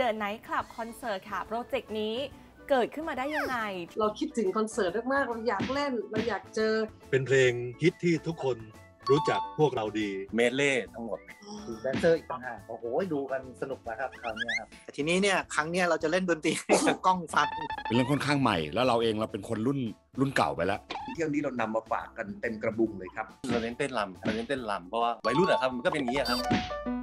The Night Club Concert ค่ะ โปรเจกต์นี้เกิดขึ้นมาได้ยังไง เราคิดถึงคอนเสิร์ตมากๆเราอยากเล่น เราอยากเจอ เป็นเพลงฮิตที่ทุกคนรู้จักพวกเราดีเมเล่ทั้งหมดคือแดนเซอร์อีกต่างหากโอ้โหดูกันสนุกนะครับคราวนี้ครับแต่ทีนี้เนี่ยครั้งเนี้ยเราจะเล่นดนตรีให้กับกล้องฟังเป็นเรื่องค่อนข้างใหม่ แล้วเราเองเราเป็นคนรุ่นรุ่นเก่าไปแล้ว เที่ยวนี้เรานำมาฝากกันเต็มกระบุงเลยครับเราเน้นเต้นลำเราเน้นเต้นลำเพราะว่าวัยรุ่นอะครับมันก็เป็นอย่างนี้อะครับ